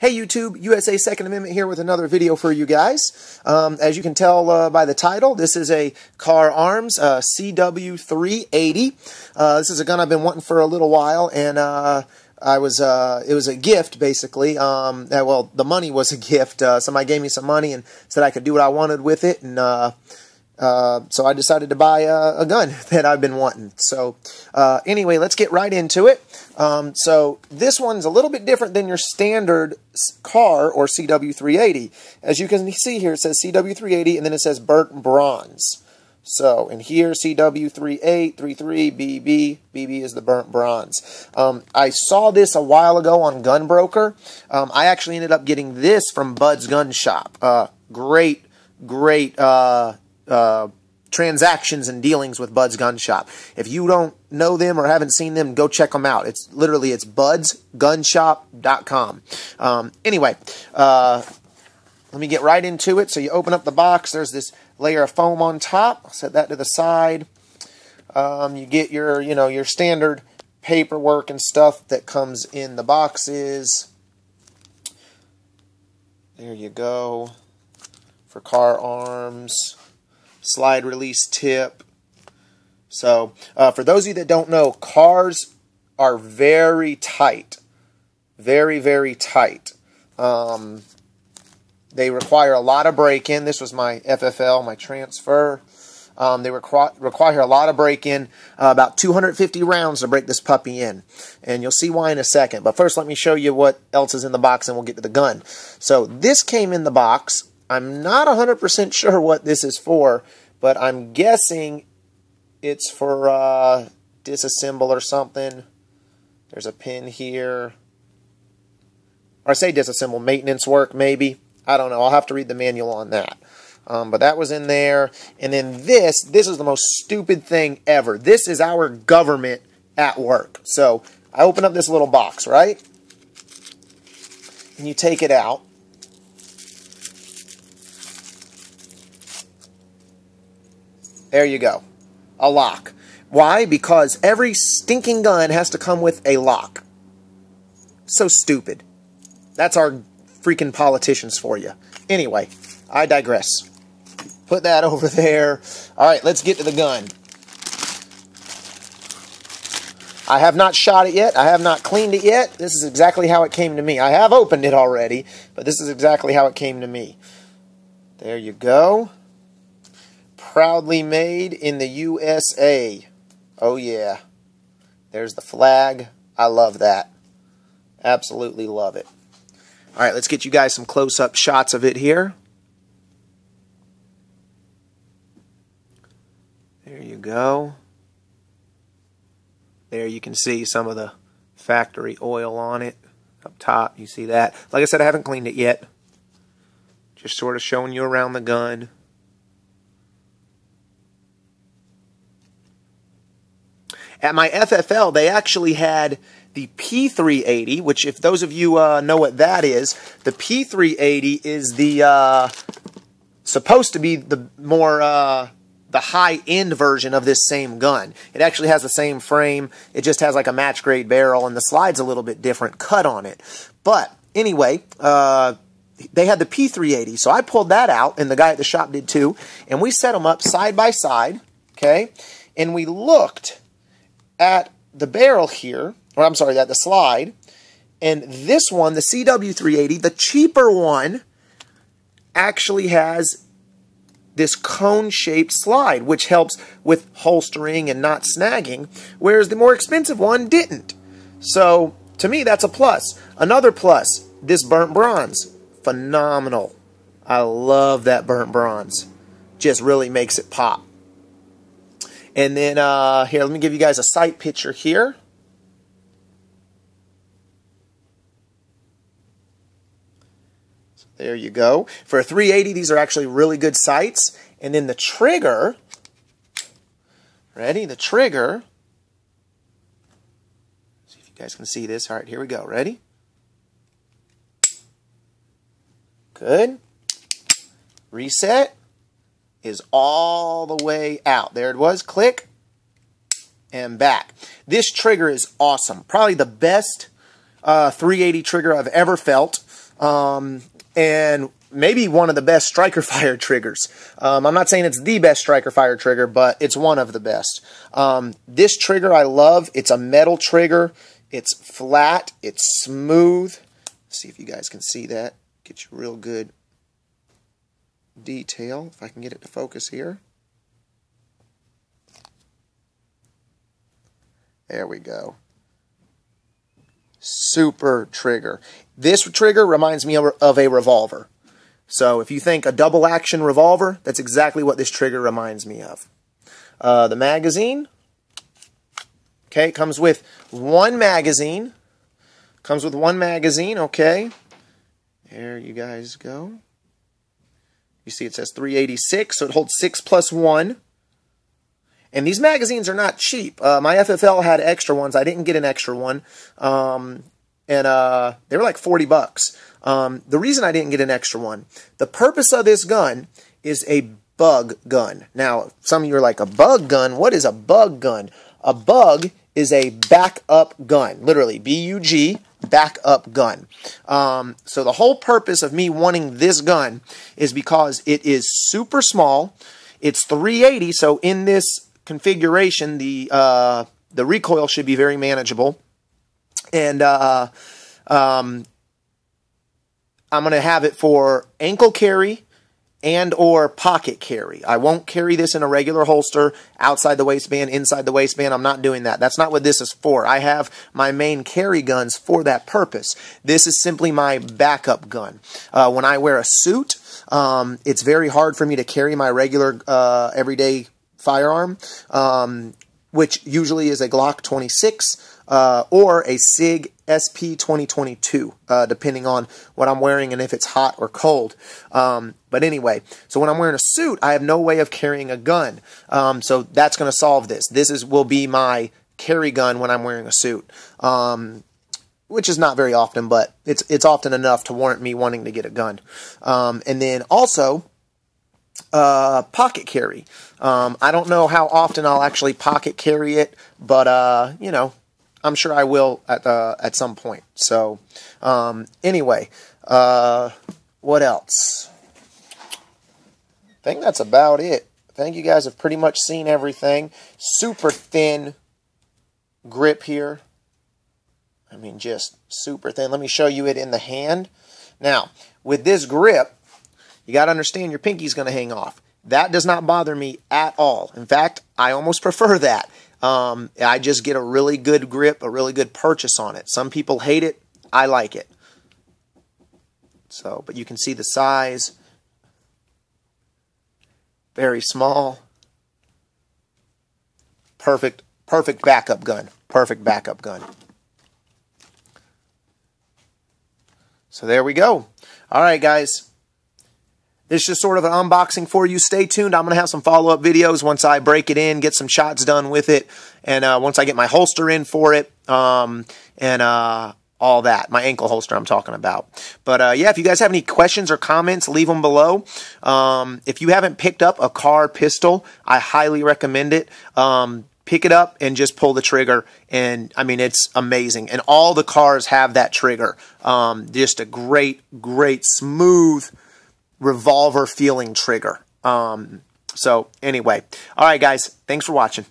Hey YouTube, USA Second Amendment here with another video for you guys. Um, as you can tell uh, by the title, this is a Kahr Arms uh, CW380. Uh, this is a gun I've been wanting for a little while, and uh, I was uh, it was a gift basically. Um, well, the money was a gift. Uh, somebody gave me some money and said I could do what I wanted with it, and uh, so I decided to buy a, a, gun that I've been wanting. So uh, anyway, let's get right into it. Um, so this one's a little bit different than your standard Kahr or CW380. As you can see here, it says CW380 and then it says burnt bronze. So, in here, CW38, 33, BB, BB is the burnt bronze. Um, I saw this a while ago on Gunbroker. Um, I actually ended up getting this from Bud's Gun Shop. Uh, great, great uh, uh, transactions and dealings with Bud's Gun Shop. If you don't know them or haven't seen them, go check them out. It's literally it's budsgunshop.com. Um, anyway, uh, let me get right into it. So you open up the box. There's this layer of foam on top. I'll set that to the side. Um, you get your you know your standard paperwork and stuff that comes in the boxes. There you go. For Kahr Arms slide release tip. So, uh, for those of you that don't know, Kahrs are very tight. Very, very tight. Um, they require a lot of break in. This was my FFL, my transfer. Um, they require, require a lot of break in, uh, about 250 rounds to break this puppy in. And you'll see why in a second. But first, let me show you what else is in the box and we'll get to the gun. So, this came in the box. I'm not 100% sure what this is for, but I'm guessing it's for uh, disassemble or something. There's a pin here. Or I say disassemble, maintenance work maybe. I don't know. I'll have to read the manual on that. Um, but that was in there. And then this, this is the most stupid thing ever. This is our government at work. So I open up this little box, right? And you take it out. There you go. A lock. Why? Because every stinking gun has to come with a lock. So stupid. That's our freaking politicians for you. Anyway, I digress. Put that over there. All right, let's get to the gun. I have not shot it yet. I have not cleaned it yet. This is exactly how it came to me. I have opened it already, but this is exactly how it came to me. There you go proudly made in the USA. Oh, yeah. There's the flag. I love that. Absolutely love it. All right, let's get you guys some close up shots of it here. There you go. There you can see some of the factory oil on it up top. You see that? Like I said, I haven't cleaned it yet. Just sort of showing you around the gun. At my FFL, they actually had the P380, which, if those of you uh, know what that is, the P380 is the uh, supposed to be the more uh, the high end version of this same gun. It actually has the same frame. It just has like a match grade barrel, and the slide's a little bit different cut on it. But anyway, uh, they had the P380, so I pulled that out, and the guy at the shop did too, and we set them up side by side. Okay, and we looked at the barrel here, or I'm sorry, at the slide, and this one, the CW380, the cheaper one, actually has this cone-shaped slide, which helps with holstering and not snagging, whereas the more expensive one didn't. So, to me, that's a plus. Another plus, this burnt bronze. Phenomenal. I love that burnt bronze. Just really makes it pop. And then uh, here, let me give you guys a sight picture here. So there you go. For a 380, these are actually really good sights. And then the trigger, ready? The trigger, see if you guys can see this. All right, here we go. Ready? Good. Reset is all the way out. There it was. Click and back. This trigger is awesome. Probably the best uh, 380 trigger I've ever felt. Um, and maybe one of the best striker fire triggers. Um, I'm not saying it's the best striker fire trigger, but it's one of the best. Um, this trigger I love. It's a metal trigger. It's flat. It's smooth. Let's see if you guys can see that. Get you real good detail. If I can get it to focus here. There we go. Super trigger. This trigger reminds me of a revolver. So if you think a double action revolver, that's exactly what this trigger reminds me of. Uh, the magazine, okay, comes with one magazine. Comes with one magazine, okay. There you guys go. You see it says 386, so it holds 6 plus 1. And these magazines are not cheap. Uh, my FFL had extra ones. I didn't get an extra one. Um, and uh, they were like 40 bucks. Um, the reason I didn't get an extra one, the purpose of this gun is a bug gun. Now, some of you are like, a bug gun? What is a bug gun? A bug is a backup gun, literally B-U-G, backup gun. Um, so the whole purpose of me wanting this gun is because it is super small. It's 380, so in this configuration, the uh, the recoil should be very manageable. And uh, um, I'm going to have it for ankle carry and or pocket carry. I won't carry this in a regular holster outside the waistband, inside the waistband. I'm not doing that. That's not what this is for. I have my main carry guns for that purpose. This is simply my backup gun. Uh, when I wear a suit, um, it's very hard for me to carry my regular uh, everyday firearm, um, which usually is a Glock 26 uh, or a SIG SP 2022, uh, depending on what I'm wearing and if it's hot or cold. Um, but anyway, so when I'm wearing a suit, I have no way of carrying a gun. Um, so that's going to solve this. This is will be my carry gun when I'm wearing a suit. Um, which is not very often, but it's it's often enough to warrant me wanting to get a gun. Um, and then also, uh, pocket carry. Um, I don't know how often I'll actually pocket carry it, but uh, you know, I'm sure I will at uh, at some point. So um, anyway, uh, what else? I think that's about it. I think you guys have pretty much seen everything. Super thin grip here. I mean, just super thin. Let me show you it in the hand. Now, with this grip, you got to understand your pinky's going to hang off. That does not bother me at all. In fact, I almost prefer that. Um, I just get a really good grip, a really good purchase on it. Some people hate it. I like it. So, but you can see the size. Very small. Perfect, perfect backup gun. Perfect backup gun. So there we go. All right, guys. Is just sort of an unboxing for you. Stay tuned. I'm going to have some follow-up videos once I break it in, get some shots done with it, and uh, once I get my holster in for it, um, and uh, all that. My ankle holster I'm talking about. But uh, yeah, if you guys have any questions or comments, leave them below. Um, if you haven't picked up a Kahr pistol, I highly recommend it. Um, pick it up and just pull the trigger and i mean it's amazing and all the Kahrs have that trigger um, just a great great smooth revolver feeling trigger. Um, so anyway, all right, guys, thanks for watching.